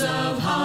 of heart.